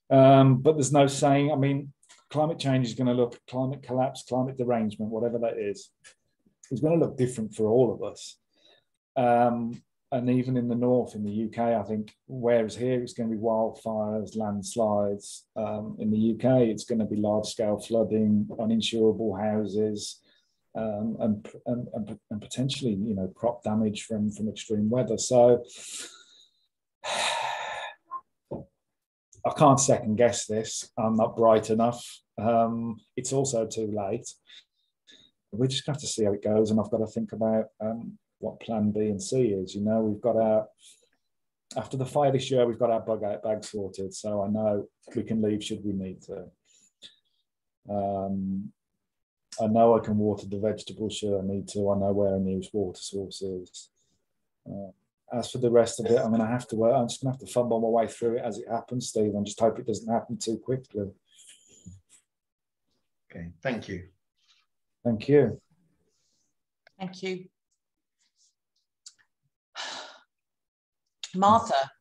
um, but there's no saying. I mean, climate change is going to look climate collapse, climate derangement, whatever that is. It's going to look different for all of us. Um, and even in the north, in the UK, I think, whereas here it's going to be wildfires, landslides. Um, in the UK, it's going to be large scale flooding, uninsurable houses, um, and, and, and, potentially, you know, crop damage from, from extreme weather. So I can't second guess this. I'm not bright enough. Um, it's also too late. We're just have to see how it goes, and I've got to think about um, what Plan B and C is. You know, we've got our after the fire this year, we've got our bug out bag sorted, so I know we can leave should we need to. Um, I know I can water the vegetables should I need to. I know where our nearest water sources. Uh, as for the rest of it, I'm going to have to work. I'm just going to have to fumble my way through it as it happens, Steve, and just hope it doesn't happen too quickly. Okay, thank you. Thank you. thank you. Martha.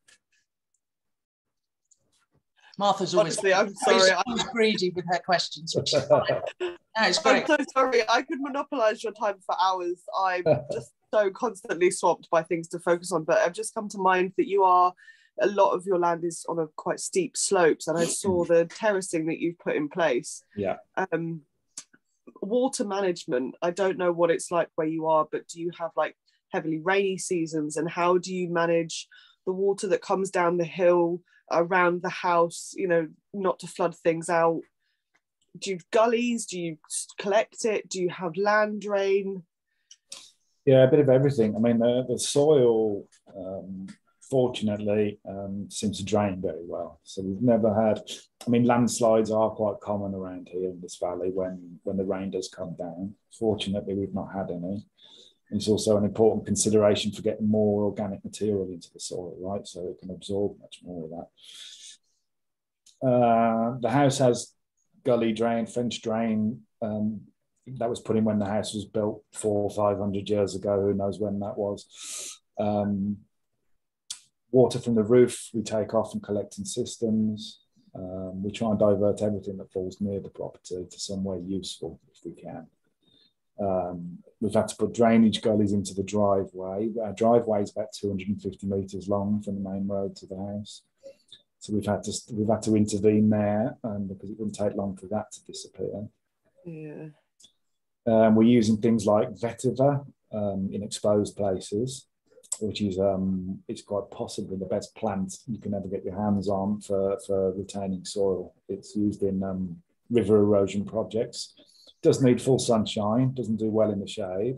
Martha's always, Honestly, I'm sorry. Always greedy with her questions, which is fine. No, it's I'm so sorry. I could monopolize your time for hours. I'm just so constantly swamped by things to focus on. But I've just come to mind that you are a lot of your land is on a quite steep slopes, and I saw the terracing that you've put in place. Yeah. Um, water management. I don't know what it's like where you are, but do you have like heavily rainy seasons, and how do you manage the water that comes down the hill around the house? You know, not to flood things out do you gullies? Do you collect it? Do you have land drain? Yeah, a bit of everything. I mean, the, the soil, um, fortunately, um, seems to drain very well. So we've never had. I mean, landslides are quite common around here in this valley when when the rain does come down. Fortunately, we've not had any. It's also an important consideration for getting more organic material into the soil, right? So it can absorb much more of that. Uh, the house has gully drain, French drain. Um, that was put in when the house was built four or five hundred years ago. Who knows when that was? Um, water from the roof we take off and collect in systems. Um, we try and divert everything that falls near the property to somewhere useful if we can. Um, we've had to put drainage gullies into the driveway. Our driveway is about 250 metres long from the main road to the house. So we've had to we've had to intervene there um, because it wouldn't take long for that to disappear. Yeah. Um, we're using things like vetiver um, in exposed places, which is um, it's quite possibly the best plant you can ever get your hands on for, for retaining soil. It's used in um, river erosion projects. Does need full sunshine, doesn't do well in the shade.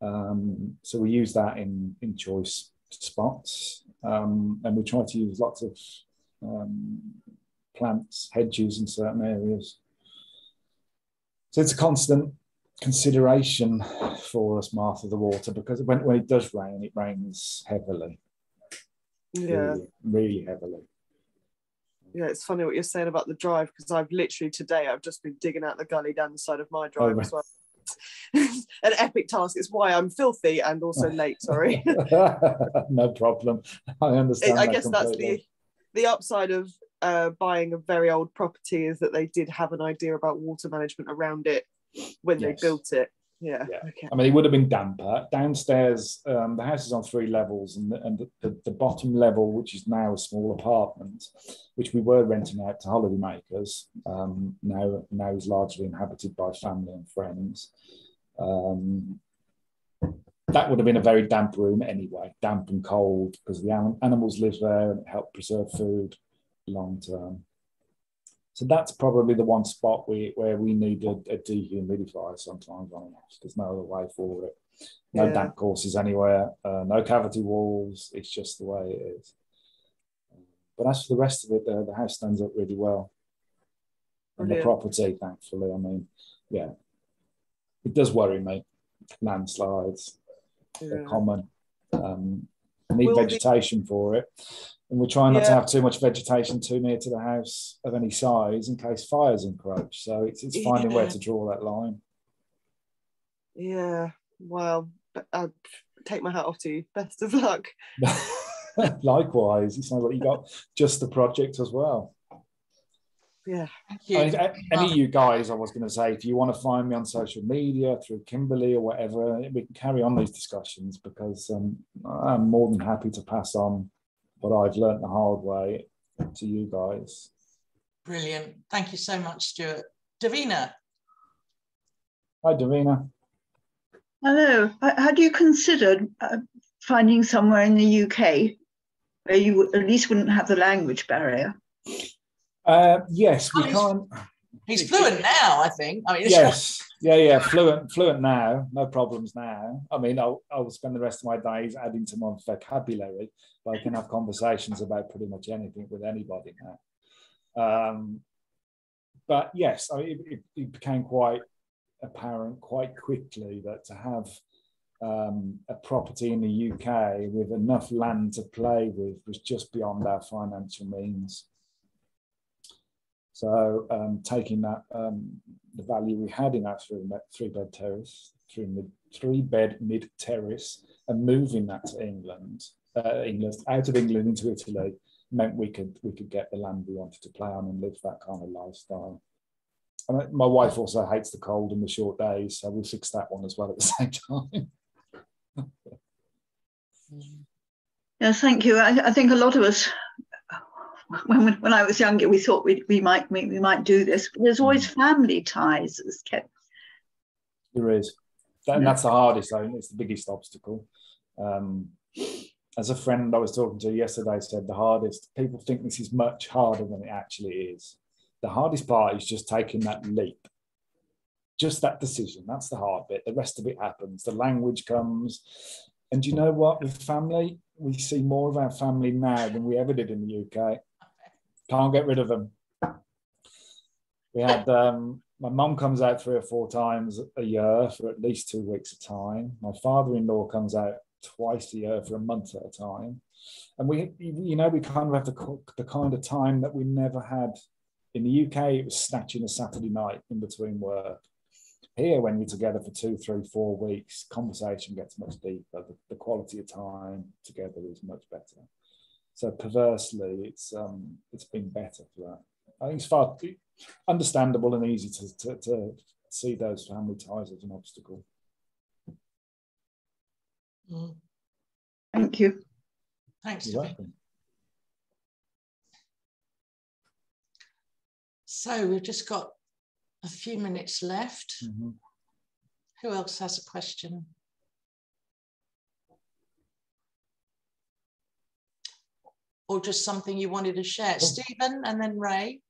Um, so we use that in, in choice spots. Um, and we try to use lots of um, plants, hedges in certain areas. So it's a constant consideration for us, Martha, the water, because when, when it does rain, it rains heavily. Yeah. Really, really heavily. Yeah, it's funny what you're saying about the drive because I've literally today I've just been digging out the gully down the side of my drive Oh, as well. An epic task. It's why I'm filthy and also late. Sorry. no problem. I understand. I that guess that's the the upside of uh, buying a very old property is that they did have an idea about water management around it when they built it. Yeah. Yeah. Okay. I mean, it would have been damper. Downstairs, um, the house is on three levels, and, the, and the, the, the bottom level, which is now a small apartment, which we were renting out to holidaymakers, um, now now is largely inhabited by family and friends. Um, that would have been a very damp room anyway, damp and cold, because the animals live there and it helped preserve food long term. So that's probably the one spot we, where we need a, a dehumidifier sometimes on it. There's no other way forward it. No Yeah. damp courses anywhere, uh, no cavity walls. It's just the way it is. But as for the rest of it, the, the house stands up really well. And the property, thankfully, I mean, yeah, it does worry me. Landslides, they're common. Um, need Will vegetation for it. And we're trying not to have too much vegetation too near to the house of any size in case fires encroach. So it's, it's finding where to draw that line. Yeah. Well, I take my hat off to you. Best of luck. Likewise, it sounds like you got just the project as well. Yeah. Thank I any of you guys, I was going to say, if you want to find me on social media through Kimberly or whatever, we can carry on these discussions because um, I'm more than happy to pass on what I've learned the hard way to you guys. Brilliant. Thank you so much, Stuart. Davina, Hi, Davina. Hello. Had you considered uh, finding somewhere in the UK where you at least wouldn't have the language barrier? Uh, yes, we can't. He's fluent now, I think. I mean, Yes, yeah, yeah, fluent, fluent now, no problems now. I mean, I'll, I'll spend the rest of my days adding to my vocabulary, but I can have conversations about pretty much anything with anybody now. Um, but yes, I mean, it, it, it became quite apparent quite quickly that to have um, a property in the UK with enough land to play with was just beyond our financial means. So um, taking that um, the value we had in our three, three bed terrace, three mid, three bed mid terrace, and moving that to England, uh, England out of England into Italy, meant we could we could get the land we wanted to play on and live that kind of lifestyle. My wife also hates the cold and the short days, so we'll fix that one as well at the same time. Yes, thank you. I, I think a lot of us, when, when I was younger, we thought we, we might we, we might do this. But there's always family ties that's kept. There is. And that's the hardest, I think it's the biggest obstacle. Um, as a friend I was talking to yesterday said, the hardest, people think this is much harder than it actually is. The hardest part is just taking that leap. Just that decision. That's the hard bit. The rest of it happens. The language comes. And you know what? With family, we see more of our family now than we ever did in the UK. Can't get rid of them. We had um, my mum comes out three or four times a year for at least two weeks at a time. My father-in-law comes out twice a year for a month at a time, and we, you know, we kind of have the the kind of time that we never had in the UK. It was snatching a Saturday night in between work. Here, when you're together for two, three, four weeks, conversation gets much deeper. The, the quality of time together is much better. So perversely, it's um, it's been better for that. I think it's far understandable and easy to, to, to see those family ties as an obstacle. Mm. Thank you. Thanks. You're welcome. So we've just got a few minutes left. Mm -hmm. Who else has a question? Or just something you wanted to share? Oh. Stephen and then Ray.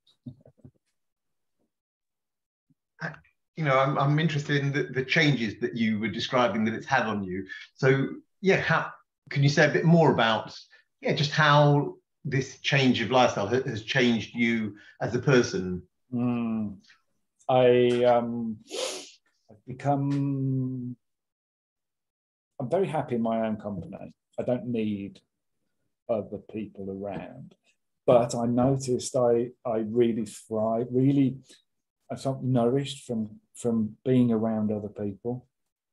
You know, I'm, I'm interested in the, the changes that you were describing that it's had on you. So, yeah, how can you say a bit more about, yeah, just how this change of lifestyle has changed you as a person? Mm. I um, I've become I'm very happy in my own company. I don't need other people around. But I noticed I I really thrive, really I felt nourished from from being around other people,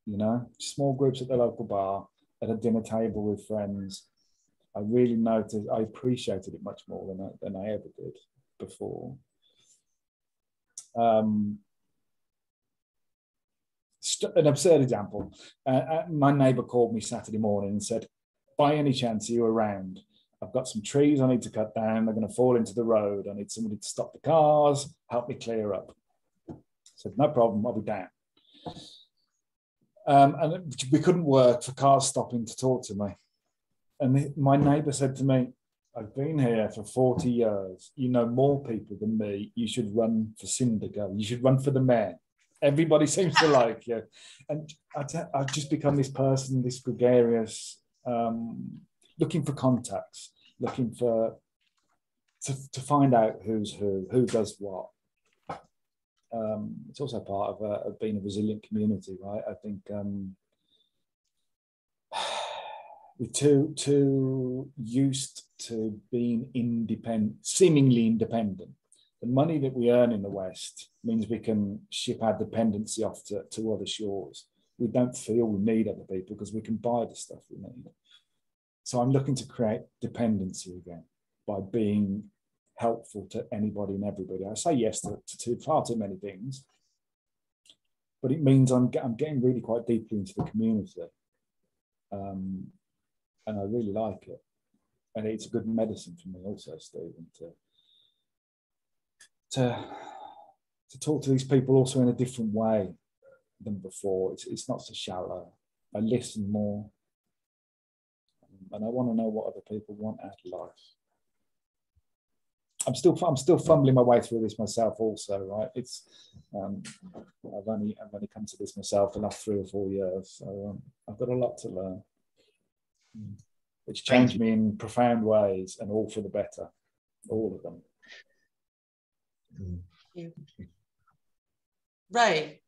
you know, small groups at the local bar, at a dinner table with friends. I really noticed I appreciated it much more than I, than I ever did before. Um, an absurd example. Uh, uh, my neighbour called me Saturday morning and said, "By any chance, are you around? I've got some trees I need to cut down. They're going to fall into the road. I need somebody to stop the cars, help me clear up." I said, "No problem. I'll be down." Um, and we couldn't work for cars stopping to talk to me. And my neighbour said to me, I've been here for 40 years. You know more people than me. You should run for Sindaco. You should run for the mayor. Everybody seems to like you. And I have just become this person, this gregarious, um, looking for contacts, looking for to, to find out who's who, who does what. Um, it's also part of, uh, of, being a resilient community, right? I think um, we're too too used to being independent, seemingly independent. The money that we earn in the West means we can ship our dependency off to, to other shores. We don't feel we need other people because we can buy the stuff we need. So I'm looking to create dependency again by being helpful to anybody and everybody. I say yes to, to, to far too many things, but it means I'm, I'm getting really quite deeply into the community. Um, and I really like it. And it's a good medicine for me also, Stephen, to to to talk to these people also in a different way than before. It's it's not so shallow. I listen more, and I want to know what other people want out of life. I'm still I'm still fumbling my way through this myself also right it's um, I've only I've only come to this myself the last three or four years so um, I've got a lot to learn which changed me in profound ways and all for the better, all of them. Ray.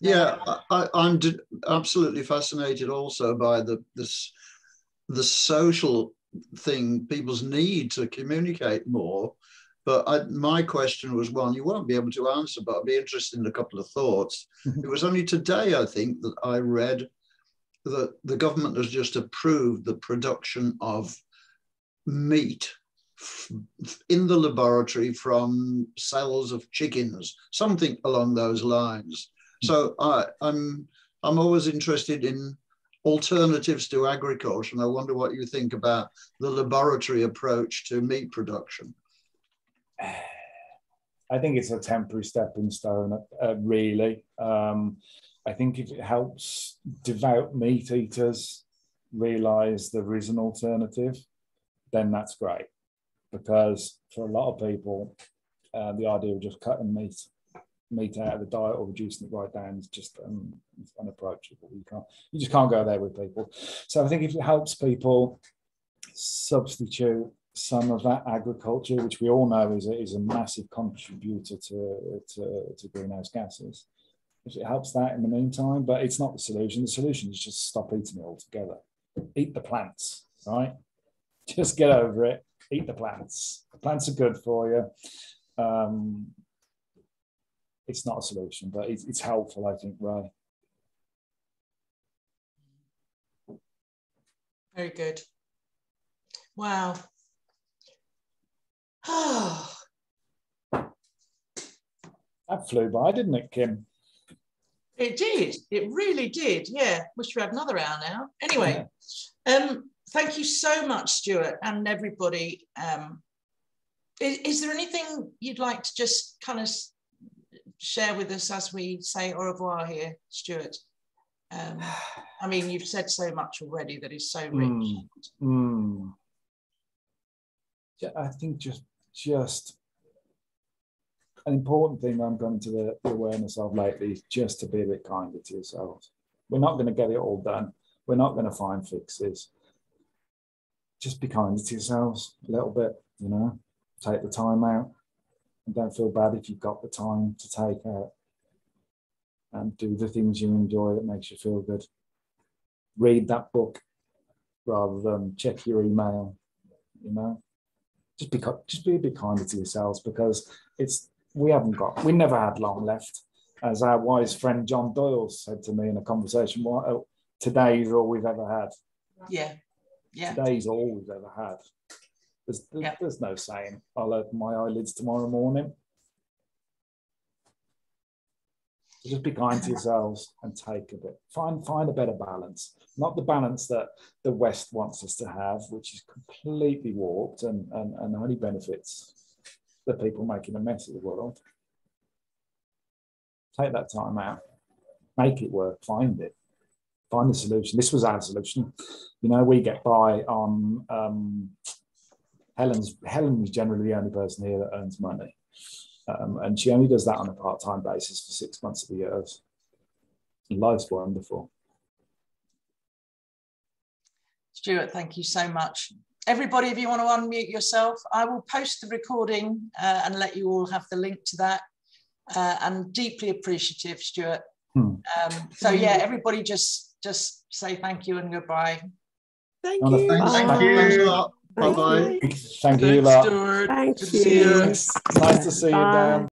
Yeah, I, am absolutely fascinated also by the this the social thing, people's need to communicate more. But I, my question was one you won't be able to answer, but I'd be interested in a couple of thoughts. Mm-hmm. it was only today, I think, that I read that the government has just approved the production of meat in the laboratory from cells of chickens, something along those lines. So I, I'm I'm always interested in alternatives to agriculture, and I wonder what you think about the laboratory approach to meat production. I think it's a temporary stepping stone, uh, really. Um, I think if it helps devout meat eaters realize there is an alternative, then that's great. Because for a lot of people, uh, the idea of just cutting meat meat out of the diet or reducing it right down is just um, unapproachable. You can't, you just can't go there with people. So I think if it helps people substitute some of that agriculture, which we all know is a, is a massive contributor to, to, to greenhouse gases, if it helps that in the meantime, but it's not the solution. The solution is just stop eating it altogether. Eat the plants, right? Just get over it. Eat the plants. The plants are good for you. Um, it's not a solution, but it's, it's helpful, I think, right? Very good. Wow. Oh, That flew by, didn't it, Kim? It did. It really did. Yeah. Wish we had another hour now. Anyway, um, thank you so much, Stuart, and everybody. Um, is, is, there anything you'd like to just kind of share with us as we say au revoir here, Stuart? Um, I mean, you've said so much already that is so rich. Mm, mm. Yeah, I think just just an important thing I'm coming to the, the awareness of lately is just to be a bit kinder to yourselves. We're not going to get it all done. We're not going to find fixes. Just be kinder to yourselves a little bit, you know, take the time out and don't feel bad if you've got the time to take out and do the things you enjoy that makes you feel good. Read that book rather than check your email, you know. Just be, just be a bit kinder to yourselves because it's we haven't got, we never had long left. As our wise friend John Doyle said to me in a conversation, well, oh, today is all we've ever had. Yeah. Yeah. Today's all we've ever had. There's, there's, there's no saying, I'll open my eyelids tomorrow morning. So just be kind to yourselves and take a bit. Find find a better balance. Not the balance that the West wants us to have, which is completely warped and, and, and only benefits the people making a mess of the world. Take that time out, make it work, find it, find the solution. This was our solution. You know, we get by on um, Helen's. Helen is generally the only person here that earns money, um, and she only does that on a part-time basis for six months of the year. Life's wonderful. Stuart, thank you so much everybody, if you want to unmute yourself, I will post the recording uh, and let you all have the link to that. Uh, and deeply appreciative, Stuart. Hmm. Um, so yeah, everybody just just say thank you and goodbye. Thank you. Thanks, thank you. Thanks a. Bye bye. Thank you, Thank you. Nice to see you again.